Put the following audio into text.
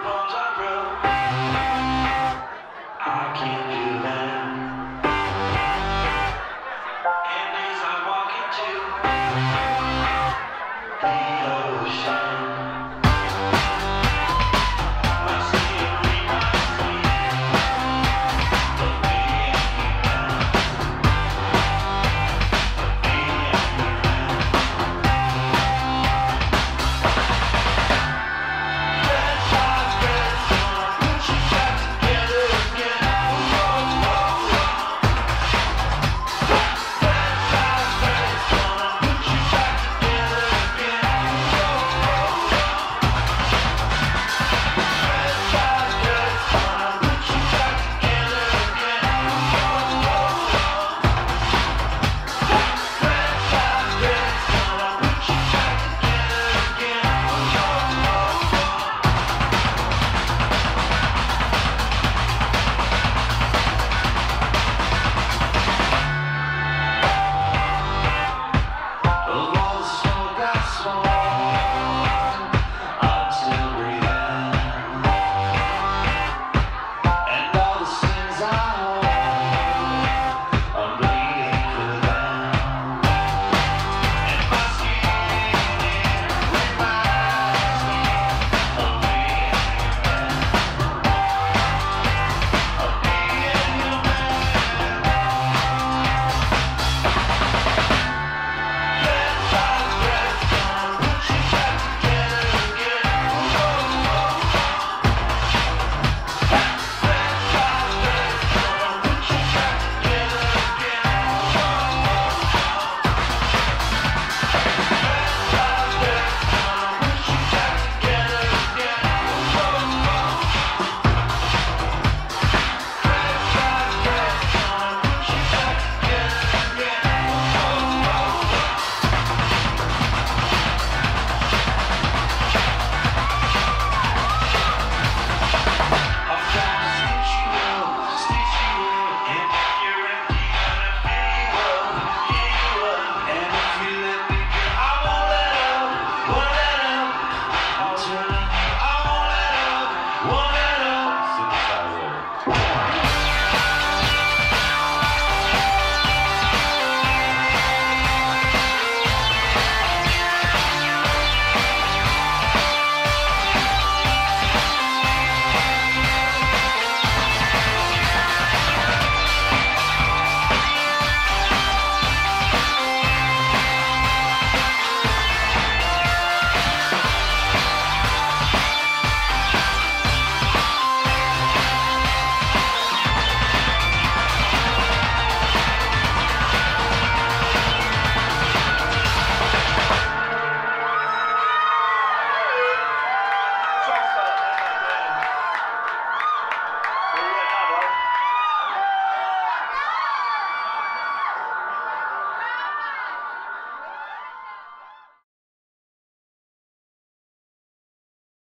bones